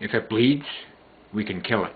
If it bleeds, we can kill it.